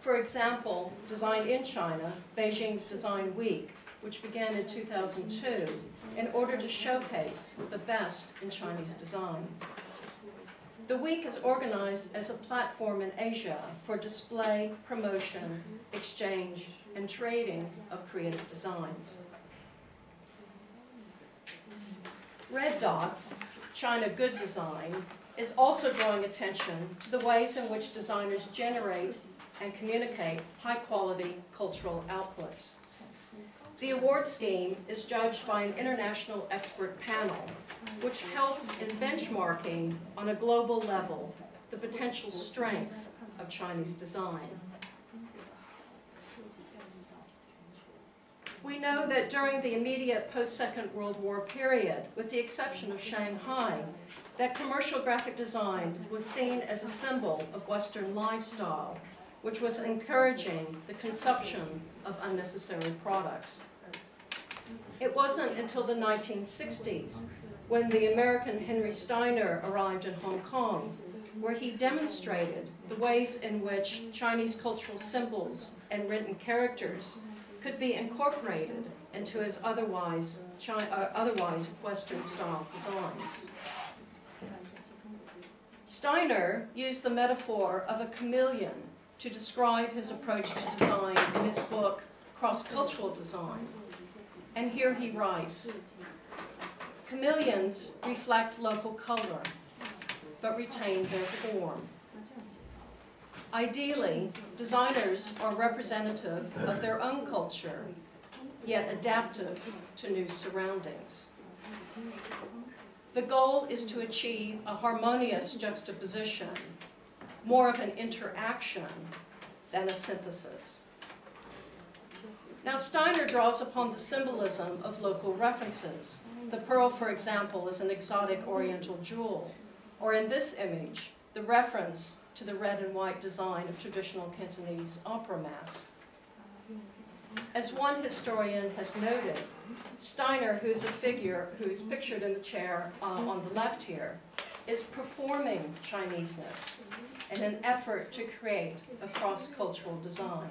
For example, designed in China, Beijing's Design Week, which began in 2002, in order to showcase the best in Chinese design. The week is organized as a platform in Asia for display, promotion, exchange, and trading of creative designs. Red Dots, China Good Design, is also drawing attention to the ways in which designers generate and communicate high-quality cultural outputs. The award scheme is judged by an international expert panel, which helps in benchmarking on a global level the potential strength of Chinese design. We know that during the immediate post-Second World War period, with the exception of Shanghai, that commercial graphic design was seen as a symbol of Western lifestyle, which was encouraging the consumption of unnecessary products. It wasn't until the 1960s when the American Henry Steiner arrived in Hong Kong where he demonstrated the ways in which Chinese cultural symbols and written characters could be incorporated into his otherwise, China, uh, otherwise Western-style designs. Steiner used the metaphor of a chameleon to describe his approach to design in his book, Cross-Cultural Design. And here he writes, Chameleons reflect local color, but retain their form. Ideally, designers are representative of their own culture, yet adaptive to new surroundings. The goal is to achieve a harmonious juxtaposition, more of an interaction than a synthesis. Now Steiner draws upon the symbolism of local references. The pearl, for example, is an exotic oriental jewel, or in this image, the reference to the red and white design of traditional Cantonese opera mask. As one historian has noted, Steiner, who's a figure who's pictured in the chair uh, on the left here, is performing Chineseness in an effort to create a cross-cultural design.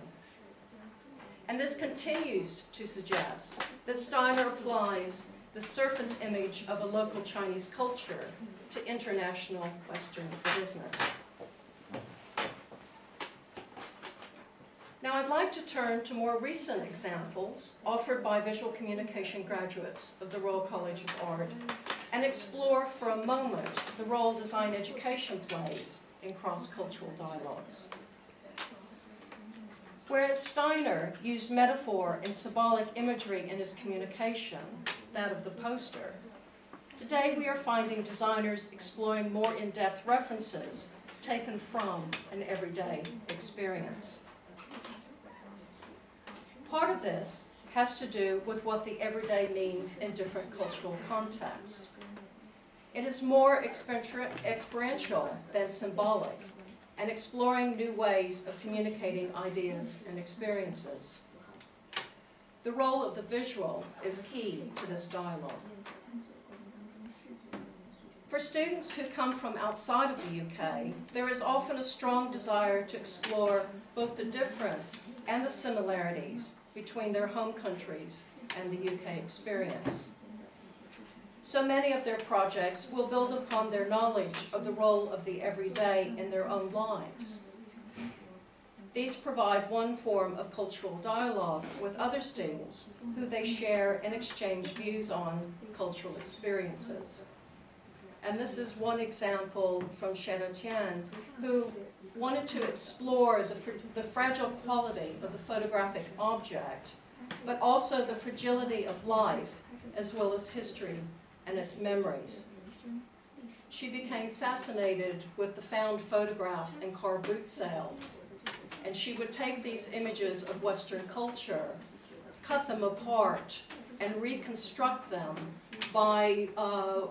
And this continues to suggest that Steiner applies the surface image of a local Chinese culture to international Western business. Now I'd like to turn to more recent examples offered by visual communication graduates of the Royal College of Art and explore for a moment the role design education plays in cross-cultural dialogues. Whereas Steiner used metaphor and symbolic imagery in his communication, that of the poster, today we are finding designers exploring more in-depth references taken from an everyday experience. Part of this has to do with what the everyday means in different cultural contexts. It is more experiential than symbolic, and exploring new ways of communicating ideas and experiences. The role of the visual is key to this dialogue. For students who come from outside of the UK, there is often a strong desire to explore both the difference and the similarities between their home countries and the UK experience. So many of their projects will build upon their knowledge of the role of the everyday in their own lives. These provide one form of cultural dialogue with other students who they share and exchange views on cultural experiences. And this is one example from Shadow Tian, who wanted to explore the, fr the fragile quality of the photographic object, but also the fragility of life, as well as history and its memories. She became fascinated with the found photographs and car boot sales, and she would take these images of Western culture, cut them apart, and reconstruct them by uh,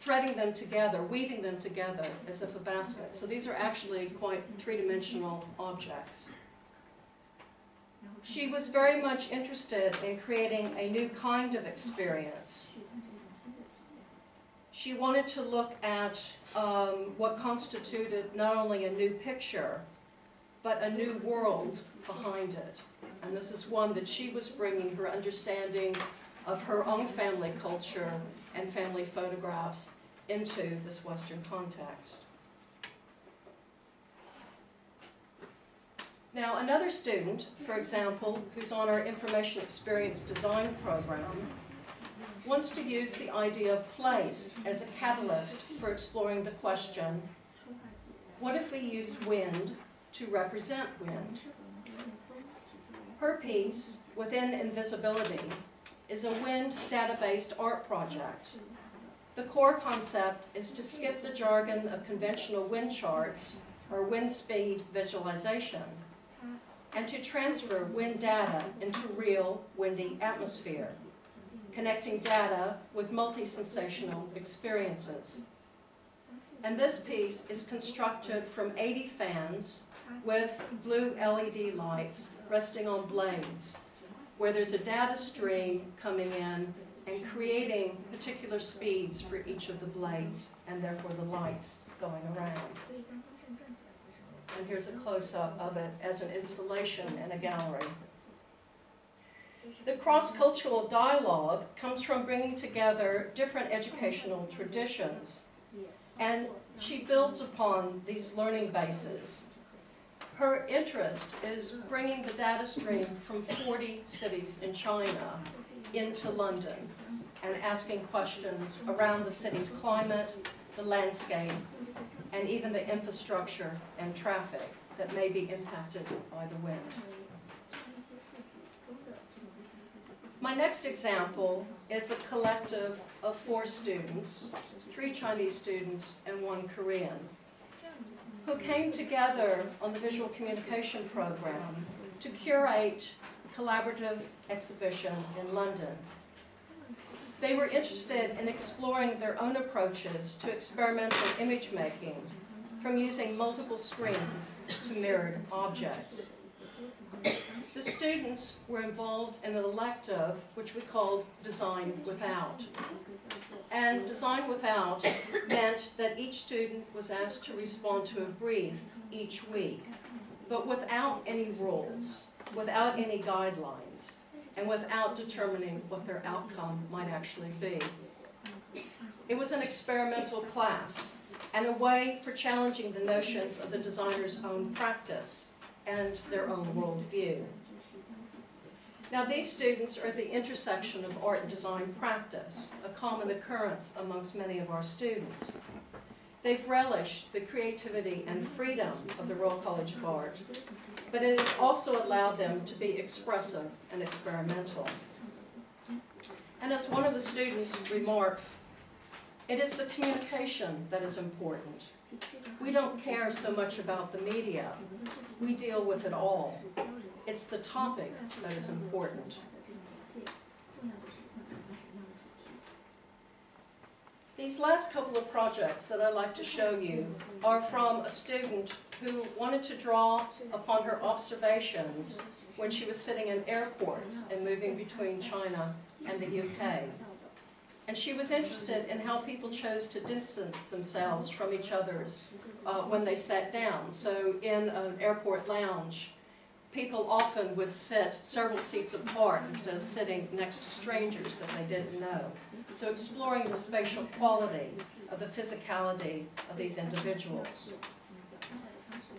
threading them together, weaving them together as if a basket. So these are actually quite three-dimensional objects. She was very much interested in creating a new kind of experience. She wanted to look at um, what constituted not only a new picture, but a new world behind it. And this is one that she was bringing her understanding of her own family culture and family photographs into this Western context. Now, another student, for example, who's on our Information Experience Design program, wants to use the idea of place as a catalyst for exploring the question, what if we use wind to represent wind? Her piece, Within Invisibility, is a wind data-based art project. The core concept is to skip the jargon of conventional wind charts or wind speed visualization and to transfer wind data into real windy atmosphere, connecting data with multi-sensational experiences. And this piece is constructed from 80 fans with blue LED lights resting on blades, where there's a data stream coming in and creating particular speeds for each of the blades, and therefore the lights going around. And here's a close-up of it as an installation in a gallery. The cross-cultural dialogue comes from bringing together different educational traditions, and she builds upon these learning bases. Her interest is bringing the data stream from 40 cities in China into London and asking questions around the city's climate, the landscape, and even the infrastructure and traffic that may be impacted by the wind. My next example is a collective of four students, three Chinese students and one Korean, who came together on the visual communication program to curate a collaborative exhibition in London. They were interested in exploring their own approaches to experimental image making from using multiple screens to mirrored objects. The students were involved in an elective which we called Design Without. And Design Without meant that each student was asked to respond to a brief each week, but without any rules, without any guidelines, and without determining what their outcome might actually be. It was an experimental class and a way for challenging the notions of the designer's own practice and their own worldview. Now these students are at the intersection of art and design practice, a common occurrence amongst many of our students. They've relished the creativity and freedom of the Royal College of Art, but it has also allowed them to be expressive and experimental. And as one of the students remarks, it is the communication that is important. We don't care so much about the media. We deal with it all. It's the topic that is important. These last couple of projects that I'd like to show you are from a student who wanted to draw upon her observations when she was sitting in airports and moving between China and the UK. And she was interested in how people chose to distance themselves from each other's uh, when they sat down. So in an airport lounge, people often would sit several seats apart instead of sitting next to strangers that they didn't know. So exploring the spatial quality of the physicality of these individuals.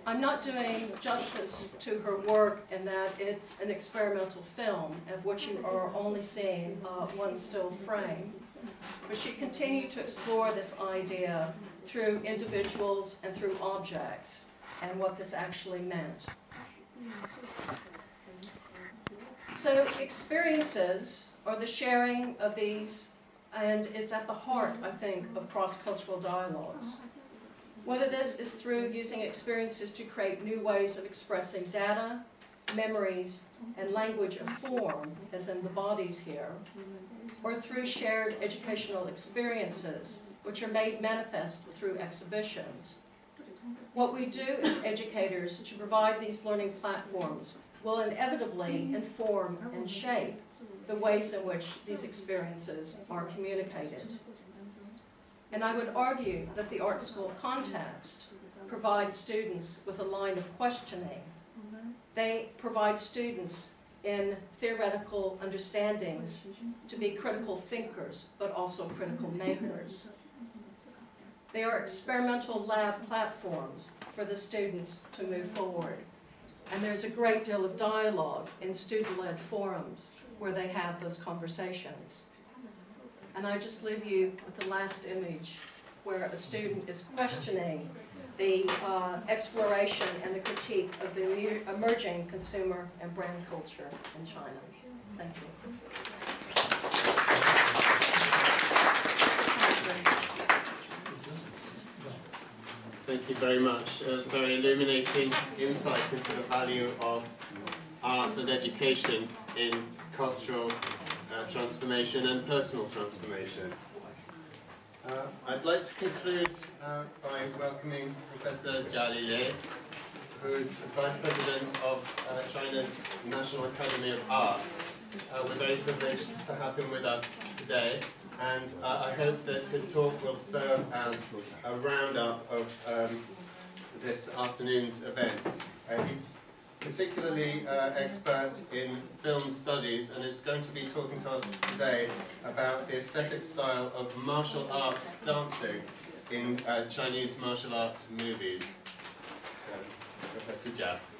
I'm not doing justice to her work in that it's an experimental film of which you are only seeing uh, one still frame. But she continued to explore this idea through individuals and through objects and what this actually meant. So experiences are the sharing of these, and it's at the heart, I think, of cross-cultural dialogues. Whether this is through using experiences to create new ways of expressing data, memories, and language of form, as in the bodies here, or through shared educational experiences, which are made manifest through exhibitions. What we do as educators to provide these learning platforms will inevitably inform and shape the ways in which these experiences are communicated. And I would argue that the art school context provides students with a line of questioning They provide students in theoretical understandings to be critical thinkers, but also critical makers. They are experimental lab platforms for the students to move forward. And there's a great deal of dialogue in student-led forums where they have those conversations. And I just leave you with the last image where a student is questioning the uh, exploration and the critique of the emerging consumer and brand culture in China. Thank you. Thank you very much. A very illuminating insight into the value of art and education in cultural uh, transformation and personal transformation. Uh, I'd like to conclude uh, by welcoming Professor Jia Leilei, who's Vice President of uh, China's National Academy of Arts. Uh, we're very privileged to have him with us today, and uh, I hope that his talk will serve as a roundup of um, this afternoon's events. Uh, he's particularly uh, expert in film studies and is going to be talking to us today about the aesthetic style of martial arts dancing in uh, Chinese martial arts movies. So, Professor Jia.